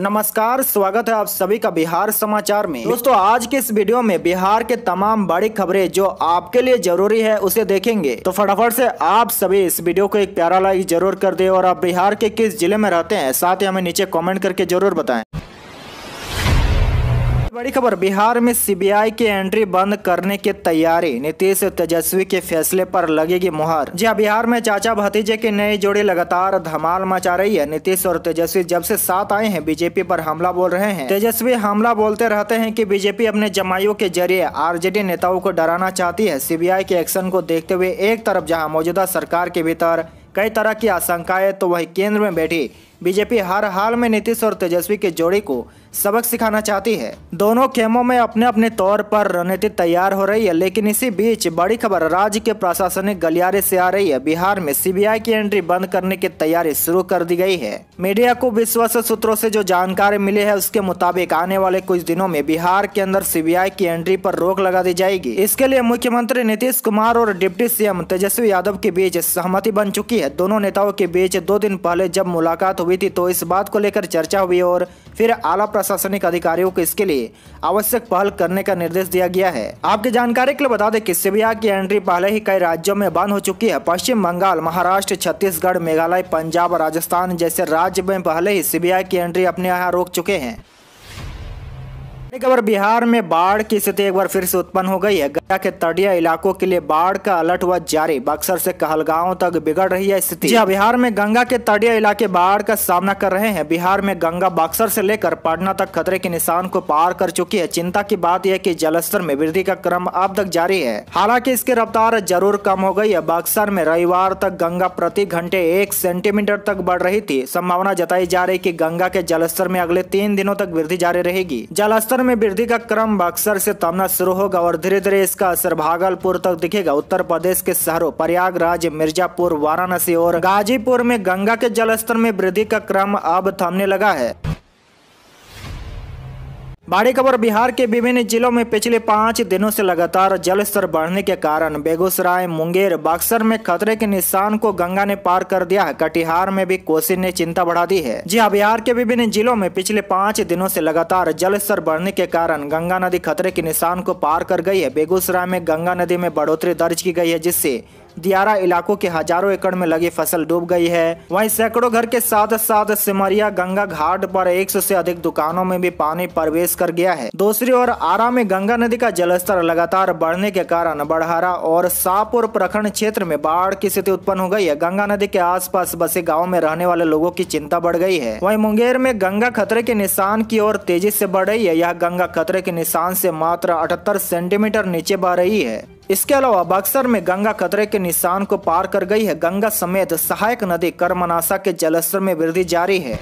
नमस्कार, स्वागत है आप सभी का बिहार समाचार में। दोस्तों, आज के इस वीडियो में बिहार के तमाम बड़ी खबरें जो आपके लिए ज़रूरी है, उसे देखेंगे। तो फटाफट से आप सभी इस वीडियो को एक प्यारा लाइक ज़रूर कर दे और आप बिहार के किस ज़िले में रहते हैं, साथ ही हमें नीचे कमेंट करके ज़रूर बताएँ। बड़ी खबर बिहार में सीबीआई की एंट्री बंद करने की तैयारी नीतीश तेजस्वी के फैसले पर लगेगी मुहर। जी हाँ, बिहार में चाचा भतीजे की नई जोड़ी लगातार धमाल मचा रही है। नीतीश और तेजस्वी जब से साथ आए हैं बीजेपी पर हमला बोल रहे हैं। तेजस्वी हमला बोलते रहते हैं कि बीजेपी अपने जमाइयों के ज़रिए आरजेडी नेताओं को डराना चाहती है। सीबीआई के एक्शन को देखते हुए एक तरफ़ जहाँ मौजूदा सरकार के भीतर कई तरह की आशंकाएँ तो वही केंद्र में बैठी बीजेपी हर हाल में नीतीश और तेजस्वी की जोड़ी को सबक सिखाना चाहती है। दोनों खेमों में अपने अपने तौर पर रणनीति तैयार हो रही है, लेकिन इसी बीच बड़ी खबर राज्य के प्रशासनिक गलियारे से आ रही है। बिहार में सीबीआई की एंट्री बंद करने की तैयारी शुरू कर दी गई है। मीडिया को विश्वास सूत्रों से जो जानकारी मिली है, उसके मुताबिक आने वाले कुछ दिनों में बिहार के अंदर सीबीआई की एंट्री पर रोक लगा दी जाएगी। इसके लिए मुख्यमंत्री नीतीश कुमार और डिप्टी सीएम तेजस्वी यादव के बीच सहमति बन चुकी है। दोनों नेताओं के बीच दो दिन पहले जब मुलाकात हुई थी तो इस बात को लेकर चर्चा हुई और फिर आला प्रशासनिक अधिकारियों को इसके लिए आवश्यक पहल करने का निर्देश दिया गया है। आपकी जानकारी के लिए बता दें कि सीबीआई की एंट्री पहले ही कई राज्यों में बंद हो चुकी है। पश्चिम बंगाल, महाराष्ट्र, छत्तीसगढ़, मेघालय, पंजाब, राजस्थान जैसे राज्य में पहले ही सीबीआई की एंट्री अपने यहाँ रोक चुके हैं। खबर बिहार में बाढ़ की स्थिति एक बार फिर से उत्पन्न हो गई है। गया के तटीय इलाकों के लिए बाढ़ का अलर्ट हुआ जारी। बक्सर से कहलगांव तक बिगड़ रही है स्थिति। जी हाँ, बिहार में गंगा के तटीय इलाके बाढ़ का सामना कर रहे हैं। बिहार में गंगा बक्सर से लेकर पटना तक खतरे के निशान को पार कर चुकी है। चिंता की बात यह की जलस्तर में वृद्धि का क्रम अब तक जारी है। हालाँकि इसकी रफ्तार ज़रूर कम हो गई है। बक्सर में रविवार तक गंगा प्रति घंटे एक सेंटीमीटर तक बढ़ रही थी। संभावना जताई जा रही की गंगा के जलस्तर में अगले तीन दिनों तक वृद्धि जारी रहेगी। जलस्तर में वृद्धि का क्रम बक्सर से तमना शुरू होगा और धीरे धीरे इसका असर भागलपुर तक दिखेगा। उत्तर प्रदेश के शहरों प्रयागराज, मिर्जापुर, वाराणसी और गाजीपुर में गंगा के जलस्तर में वृद्धि का क्रम अब थमने लगा है। बड़ी खबर, बिहार के विभिन्न जिलों में पिछले पाँच दिनों से लगातार जल स्तर बढ़ने के कारण बेगूसराय, मुंगेर, बक्सर में खतरे के निशान को गंगा ने पार कर दिया है। कटिहार में भी कोसी ने चिंता बढ़ा दी है। जी हाँ बिहार के विभिन्न जिलों में पिछले पाँच दिनों से लगातार जल स्तर बढ़ने के कारण गंगा नदी खतरे के निशान को पार कर गई है। बेगूसराय में गंगा नदी में बढ़ोतरी दर्ज की गई है, जिससे दियारा इलाकों के हज़ारों एकड़ में लगी फ़सल डूब गई है। वहीं सैकड़ों घर के साथ साथ सिमरिया, गंगा घाट पर 100 से अधिक दुकानों में भी पानी प्रवेश कर गया है। दूसरी ओर आरा में गंगा नदी का जलस्तर लगातार बढ़ने के कारण बढ़ारा और सापुर प्रखंड क्षेत्र में बाढ़ की स्थिति उत्पन्न हो गई है। गंगा नदी के आस बसे गाँव में रहने वाले लोगों की चिंता बढ़ गई है। वही मुंगेर में गंगा खतरे के निशान की ओर तेज़ी से बढ़ रही है। यह गंगा खतरे के निशान से मात्र अठहत्तर सेंटीमीटर नीचे बह रही है। इसके अलावा बक्सर में गंगा खतरे के निशान को पार कर गई है। गंगा समेत सहायक नदी करमनासा के जलस्तर में वृद्धि जारी है।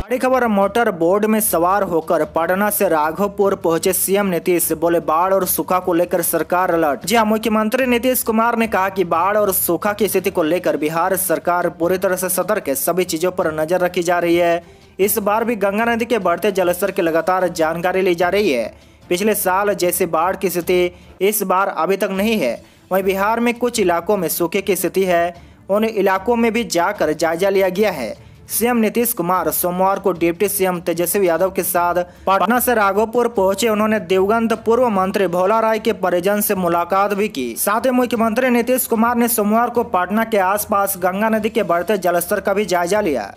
बड़ी खबर, मोटर बोर्ड में सवार होकर पटना से राघोपुर पहुँचे सीएम नीतीश। बोले, बाढ़ और सूखा को लेकर सरकार अलर्ट। जी हाँ मुख्यमंत्री नीतीश कुमार ने कहा कि बाढ़ और सूखा की स्थिति को लेकर बिहार सरकार पूरी तरह से सतर्क है। सभी चीज़ों पर नज़र रखी जा रही है। इस बार भी गंगा नदी के बढ़ते जलस्तर की लगातार जानकारी ली जा रही है। पिछले साल जैसे बाढ़ की स्थिति इस बार अभी तक नहीं है। वहीं बिहार में कुछ इलाकों में सूखे की स्थिति है। उन इलाकों में भी जाकर जायजा लिया गया है। सीएम नीतीश कुमार सोमवार को डिप्टी सीएम तेजस्वी यादव के साथ पटना से राघोपुर पहुँचे। उन्होंने देवगंत पूर्व मंत्री भोला राय के परिजन से मुलाकात भी की। साथ ही मुख्यमंत्री नीतीश कुमार ने सोमवार को पटना के आसपास गंगा नदी के बढ़ते जलस्तर का भी जायजा लिया।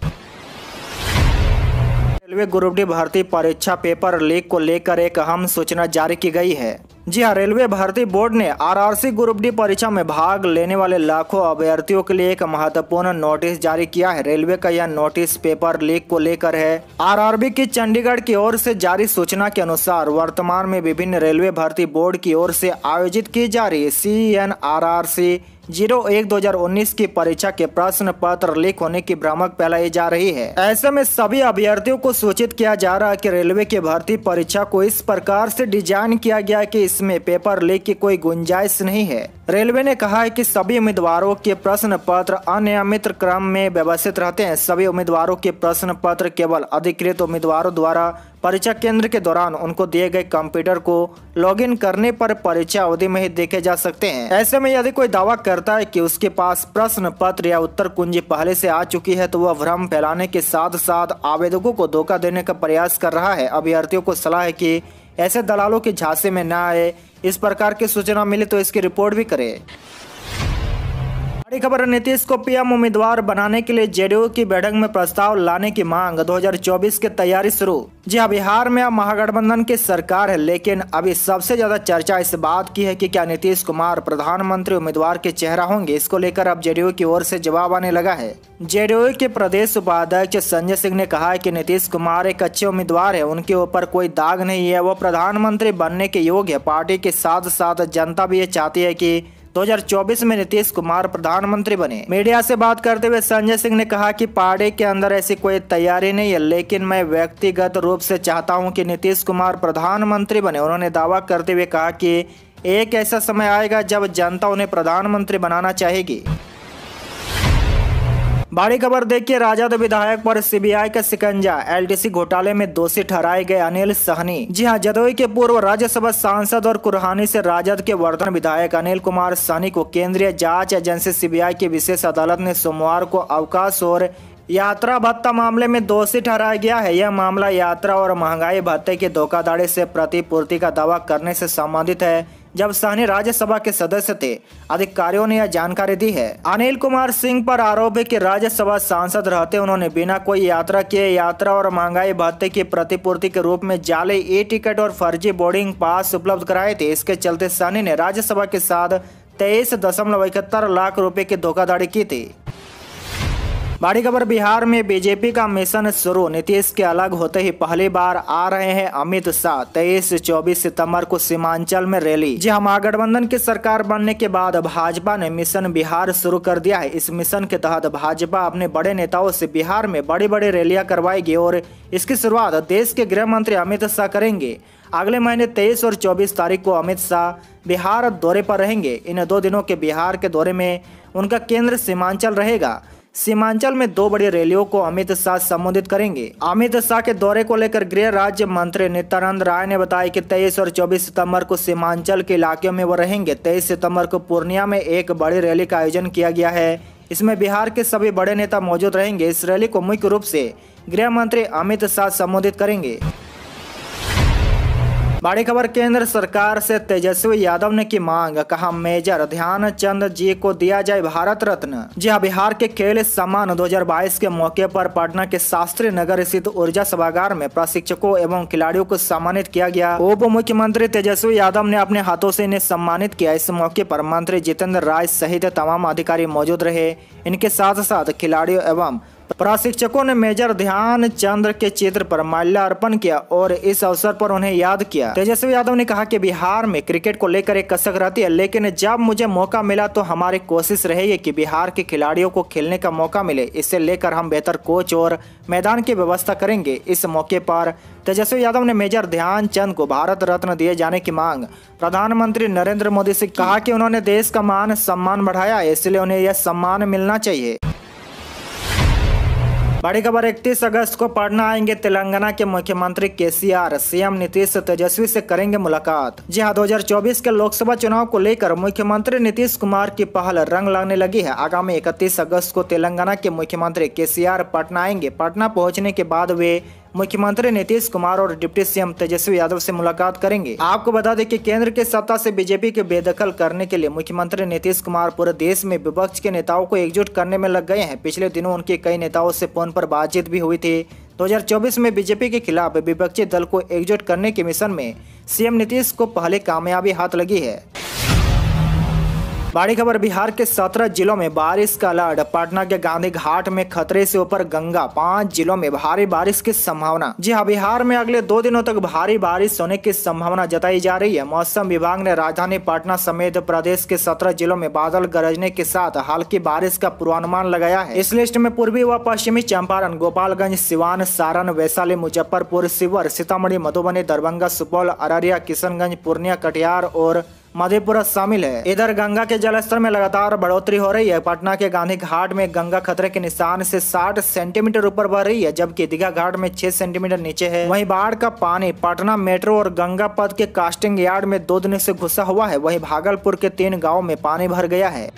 रेलवे ग्रुप डी भर्ती परीक्षा पेपर लीक को लेकर एक अहम सूचना जारी की गई है। जी हाँ रेलवे भर्ती बोर्ड ने आरआरसी ग्रुप डी परीक्षा में भाग लेने वाले लाखों अभ्यर्थियों के लिए एक महत्वपूर्ण नोटिस जारी किया है। रेलवे का यह नोटिस पेपर लीक को लेकर है। आरआरबी की चंडीगढ़ की ओर से जारी सूचना के अनुसार वर्तमान में विभिन्न रेलवे भर्ती बोर्ड की ओर से आयोजित की जा रही C N R R C zero एक दो हज़ार उन्नीस की परीक्षा के प्रश्न पत्र लीक होने की भ्रामक फैलाई जा रही है। ऐसे में सभी अभ्यर्थियों को सूचित किया जा रहा है कि रेलवे की भर्ती परीक्षा को इस प्रकार से डिज़ाइन किया गया कि इसमें पेपर लीक की कोई गुंजाइश नहीं है। रेलवे ने कहा है कि सभी उम्मीदवारों के प्रश्न पत्र अनियमित क्रम में व्यवस्थित रहते हैं। सभी उम्मीदवारों के प्रश्न पत्र केवल अधिकृत उम्मीदवारों द्वारा परीक्षा केंद्र के दौरान उनको दिए गए कंप्यूटर को लॉगिन करने पर परीक्षा अवधि में ही देखे जा सकते हैं। ऐसे में यदि कोई दावा करता है कि उसके पास प्रश्न पत्र या उत्तर कुंजी पहले से आ चुकी है तो वह भ्रम फैलाने के साथ साथ आवेदकों को धोखा देने का प्रयास कर रहा है। अभ्यर्थियों को सलाह है कि ऐसे दलालों के झांसे में न आए। इस प्रकार की सूचना मिले तो इसकी रिपोर्ट भी करे। बड़ी खबर नीतीश को पीएम उम्मीदवार बनाने के लिए जेडीयू की बैठक में प्रस्ताव लाने की मांग। 2024 की तैयारी शुरू। जी हाँ बिहार में अब महागठबंधन की सरकार है, लेकिन अभी सबसे ज़्यादा चर्चा इस बात की है कि क्या नीतीश कुमार प्रधानमंत्री उम्मीदवार के चेहरा होंगे? इसको लेकर अब जेडीयू की ओर से जवाब आने लगा है। जेडीयू के प्रदेश उपाध्यक्ष संजय सिंह ने कहा है कि नीतीश कुमार एक अच्छे उम्मीदवार है, उनके ऊपर कोई दाग नहीं है। वो प्रधानमंत्री बनने के योग्य है। पार्टी के साथ साथ जनता भी ये चाहती है की 2024 में नीतीश कुमार प्रधानमंत्री बने। मीडिया से बात करते हुए संजय सिंह ने कहा कि पार्टी के अंदर ऐसी कोई तैयारी नहीं है, लेकिन मैं व्यक्तिगत रूप से चाहता हूँ कि नीतीश कुमार प्रधानमंत्री बने। उन्होंने दावा करते हुए कहा कि एक ऐसा समय आएगा जब जनता उन्हें प्रधानमंत्री बनाना चाहेगी। बड़ी खबर देखिए, राजद विधायक पर सीबीआई का शिकंजा एलटीसी घोटाले में दोषी ठहराए गए अनिल सहनी। जी हाँ, जदोई के पूर्व राज्यसभा सांसद और कुरहानी से राजद के वर्धन विधायक अनिल कुमार सहनी को केंद्रीय जाँच एजेंसी सीबीआई की विशेष अदालत ने सोमवार को अवकाश और यात्रा भत्ता मामले में दोषी ठहराया गया है। यह मामला यात्रा और महँगाई भत्ते की धोखाधड़ी से प्रतिपूर्ति का दावा करने से संबंधित है। जब सहनी राज्यसभा के सदस्य थे, अधिकारियों ने यह जानकारी दी है। अनिल कुमार सिंह पर आरोप है कि राज्यसभा सांसद रहते उन्होंने बिना कोई यात्रा किए यात्रा और महँगाई भत्ते की प्रतिपूर्ति के रूप में जाले ई टिकट और फर्जी बोर्डिंग पास उपलब्ध कराए थे। इसके चलते सहनी ने राज्यसभा के साथ तेईस दशमलव इकहत्तर लाख रुपए की धोखाधड़ी की थी। बड़ी खबर, बिहार में बीजेपी का मिशन शुरू। नीतीश के अलग होते ही पहली बार आ रहे हैं अमित शाह। तेईस चौबीस सितंबर को सीमांचल में रैली। जी हाँ महागठबंधन की सरकार बनने के बाद भाजपा ने मिशन बिहार शुरू कर दिया है। इस मिशन के तहत भाजपा अपने बड़े नेताओं से बिहार में बड़ी बड़ी रैलियाँ करवाएगी और इसकी शुरुआत देश के गृह मंत्री अमित शाह करेंगे। अगले महीने तेईस और चौबीस तारीख को अमित शाह बिहार दौरे पर रहेंगे। इन दो दिनों के बिहार के दौरे में उनका केंद्र सीमांचल रहेगा। सीमांचल में दो बड़ी रैलियों को अमित शाह संबोधित करेंगे। अमित शाह के दौरे को लेकर गृह राज्य मंत्री नित्यानंद राय ने बताया कि 23 और 24 सितंबर को सीमांचल के इलाकों में वो रहेंगे। 23 सितंबर को पूर्णिया में एक बड़ी रैली का आयोजन किया गया है। इसमें बिहार के सभी बड़े नेता मौजूद रहेंगे। इस रैली को मुख्य रूप से गृह मंत्री अमित शाह संबोधित करेंगे। बड़ी खबर, केंद्र सरकार से तेजस्वी यादव ने की मांग, कहा, मेजर ध्यानचंद जी को दिया जाए भारत रत्न। जी हाँ बिहार के खेल सम्मान 2022 के मौके पर पटना के शास्त्री नगर स्थित ऊर्जा सभागार में प्रशिक्षकों एवं खिलाड़ियों को सम्मानित किया गया। उप मुख्यमंत्री तेजस्वी यादव ने अपने हाथों से इन्हें सम्मानित किया। इस मौके पर मंत्री जितेंद्र राय सहित तमाम अधिकारी मौजूद रहे। इनके साथ साथ खिलाड़ियों एवं प्रशिक्षकों ने मेजर ध्यान चंद्र के चित्र पर माल्यार्पण किया और इस अवसर पर उन्हें याद किया। तेजस्वी यादव ने कहा कि बिहार में क्रिकेट को लेकर एक कसक रहती है, लेकिन जब मुझे मौका मिला तो हमारी कोशिश रहेगी कि बिहार के खिलाड़ियों को खेलने का मौका मिले। इससे लेकर हम बेहतर कोच और मैदान की व्यवस्था करेंगे। इस मौके पर तेजस्वी यादव ने मेजर ध्यानचंद को भारत रत्न दिए जाने की मांग। प्रधानमंत्री नरेंद्र मोदी से कहा कि उन्होंने देश का मान सम्मान बढ़ाया है इसलिए उन्हें यह सम्मान मिलना चाहिए। बड़ी खबर, इकतीस अगस्त को पटना आएँगे तेलंगाना के मुख्यमंत्री केसीआर, सीएम नीतीश तेजस्वी से करेंगे मुलाकात। जी हाँ 2024 के लोकसभा चुनाव को लेकर मुख्यमंत्री नीतीश कुमार की पहल रंग लगने लगी है। आगामी इकतीस अगस्त को तेलंगाना के मुख्यमंत्री केसीआर पटना आएँगे। पटना पहुँचने के बाद वे मुख्यमंत्री नीतीश कुमार और डिप्टी सीएम तेजस्वी यादव से मुलाकात करेंगे। आपको बता दें कि केंद्र के सत्ता से बीजेपी के बेदखल करने के लिए मुख्यमंत्री नीतीश कुमार पूरे देश में विपक्ष के नेताओं को एकजुट करने में लग गए हैं। पिछले दिनों उनके कई नेताओं से फ़ोन पर बातचीत भी हुई थी। 2024 में बीजेपी के खिलाफ विपक्षी दल को एकजुट करने के मिशन में सीएम नीतीश को पहले कामयाबी हाथ लगी है। बड़ी खबर, बिहार के सत्रह जिलों में बारिश का अलर्ट। पटना के गांधी घाट में खतरे से ऊपर गंगा, पाँच जिलों में भारी बारिश की संभावना। जी हाँ बिहार में अगले दो दिनों तक भारी बारिश होने की संभावना जताई जा रही है। मौसम विभाग ने राजधानी पटना समेत प्रदेश के सत्रह जिलों में बादल गरजने के साथ हल्की बारिश का पूर्वानुमान लगाया है। इस लिस्ट में पूर्वी व पश्चिमी चंपारण, गोपालगंज, सिवान, सारण, वैशाली, मुजफ्फरपुर शिवर सीतामढ़ी, मधुबनी, दरभंगा, सुपौल, अररिया, किशनगंज, पूर्णिया, कटिहार और मधेपुरा शामिल है। इधर गंगा के जलस्तर में लगातार बढ़ोतरी हो रही है। पटना के गांधी घाट में गंगा खतरे के निशान से 60 सेंटीमीटर ऊपर बढ़ रही है, जबकि दीघा घाट में 6 सेंटीमीटर नीचे है। वहीं बाढ़ का पानी पटना मेट्रो और गंगा पथ के कास्टिंग यार्ड में दो दिन से घुसा हुआ है। वही भागलपुर के तीन गाँव में पानी भर गया है।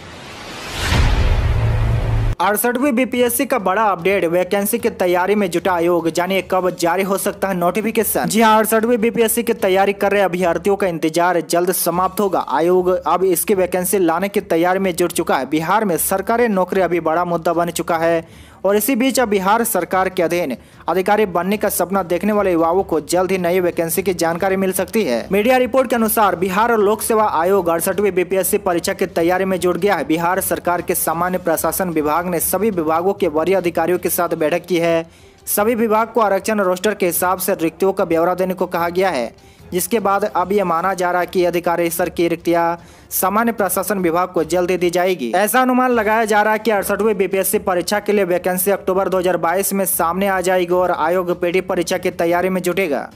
अड़सठवीं बीपीएससी का बड़ा अपडेट, वैकेंसी की तैयारी में जुटा आयोग, जानिए कब जारी हो सकता है नोटिफिकेशन। जी हाँ अड़सठवीं बीपीएससी की तैयारी कर रहे अभ्यर्थियों का इंतज़ार जल्द समाप्त होगा। आयोग अब इसकी वैकेंसी लाने की तैयारी में जुट चुका है। बिहार में सरकारी नौकरी अभी बड़ा मुद्दा बन चुका है। और इसी बीच अब बिहार सरकार के अधीन अधिकारी बनने का सपना देखने वाले युवाओं को जल्द ही नई वैकेंसी की जानकारी मिल सकती है। मीडिया रिपोर्ट के अनुसार बिहार लोक सेवा आयोग अड़सठवीं बीपीएससी परीक्षा की तैयारी में जुट गया है। बिहार सरकार के सामान्य प्रशासन विभाग ने सभी विभागों के वरीय अधिकारियों के साथ बैठक की है। सभी विभाग को आरक्षण रोस्टर के हिसाब से रिक्तियों का ब्यौरा देने को कहा गया है। जिसके बाद अब यह माना जा रहा है कि स्तर की रिक्तियाँ सामान्य प्रशासन विभाग को जल्द दी जाएगी। ऐसा अनुमान लगाया जा रहा है कि अड़सठवीं बीपीएससी परीक्षा के लिए वैकेंसी अक्टूबर 2022 में सामने आ जाएगी और आयोग पीढ़ी परीक्षा की तैयारी में जुटेगा।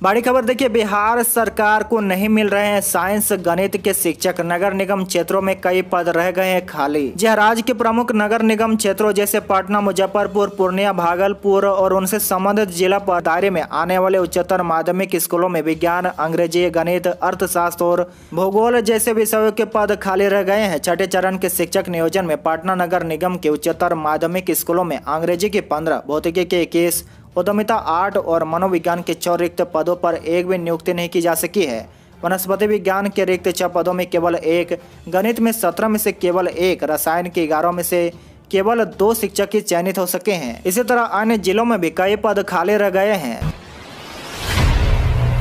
बड़ी खबर, देखिए, बिहार सरकार को नहीं मिल रहे हैं साइंस, गणित के शिक्षक। नगर निगम क्षेत्रों में कई पद रह गए हैं खाली। जहाँ राज्य के प्रमुख नगर निगम क्षेत्रों जैसे पटना, मुजफ्फरपुर, पूर्णिया, भागलपुर और उनसे संबंधित जिला दायरे में आने वाले उच्चतर माध्यमिक स्कूलों में विज्ञान, अंग्रेज़ी, गणित, अर्थशास्त्र और भूगोल जैसे विषयों के पद खाली रह गए हैं। छठे चरण के शिक्षक नियोजन में पटना नगर निगम के उच्चतर माध्यमिक स्कूलों में अंग्रेज़ी के पंद्रह, भौतिकी के इक्कीस उद्यमिता, आर्ट और मनोविज्ञान के छह रिक्त पदों पर एक भी नियुक्ति नहीं की जा सकी है। वनस्पति विज्ञान के रिक्त छह पदों में केवल एक, गणित में सत्रह में से केवल एक, रसायन के ग्यारह में से केवल दो शिक्षक ही चयनित हो सके हैं। इसी तरह अन्य जिलों में भी कई पद खाली रह गए हैं।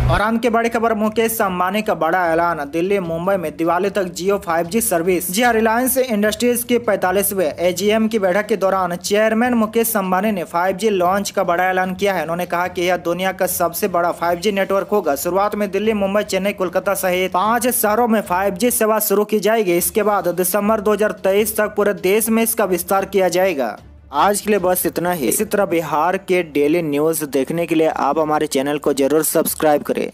और अंत की बड़ी खबर, मुकेश अंबानी का बड़ा ऐलान, दिल्ली, मुंबई में दिवाली तक जियो 5G सर्विस। जी रिलायंस इंडस्ट्रीज़ की पैंतालीसवें एजीएम की बैठक के दौरान चेयरमैन मुकेश अंबानी ने 5G लॉन्च का बड़ा ऐलान किया है। उन्होंने कहा कि यह दुनिया का सबसे बड़ा 5G नेटवर्क होगा। शुरुआत में दिल्ली, मुंबई, चेन्नई, कोलकाता सहित पाँच शहरों में फाइव सेवा शुरू की जाएगी। इसके बाद दिसंबर दो हज़ार तेईस तक पूरे देश में इसका विस्तार किया जाएगा। आज के लिए बस इतना ही। इसी तरह बिहार के डेली न्यूज़ देखने के लिए आप हमारे चैनल को ज़रूर सब्सक्राइब करें।